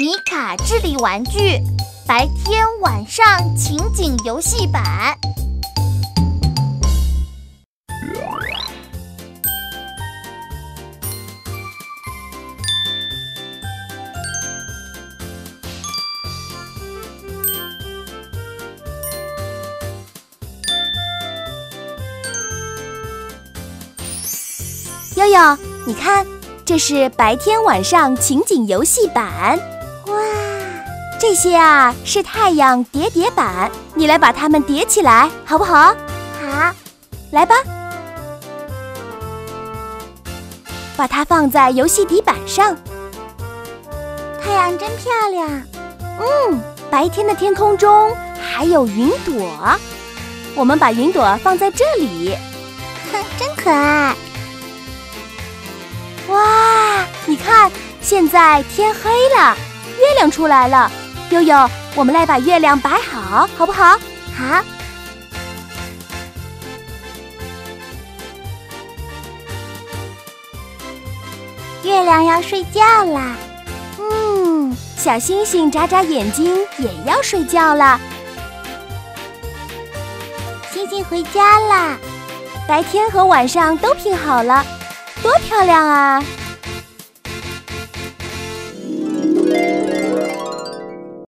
米卡智力玩具白天晚上情景游戏版。悠悠，你看，这是白天晚上情景游戏版。哇，这些啊是太阳叠叠板，你来把它们叠起来，好不好？好，来吧，把它放在游戏底板上。太阳真漂亮。嗯，白天的天空中还有云朵，我们把云朵放在这里。哼，真可爱。哇，你看，现在天黑了，月亮出来了。悠悠，我们来把月亮摆好，好不好？好。月亮要睡觉啦。嗯，小星星眨眨眼睛，也要睡觉了。星星回家啦。白天和晚上都拼好了。多漂亮啊！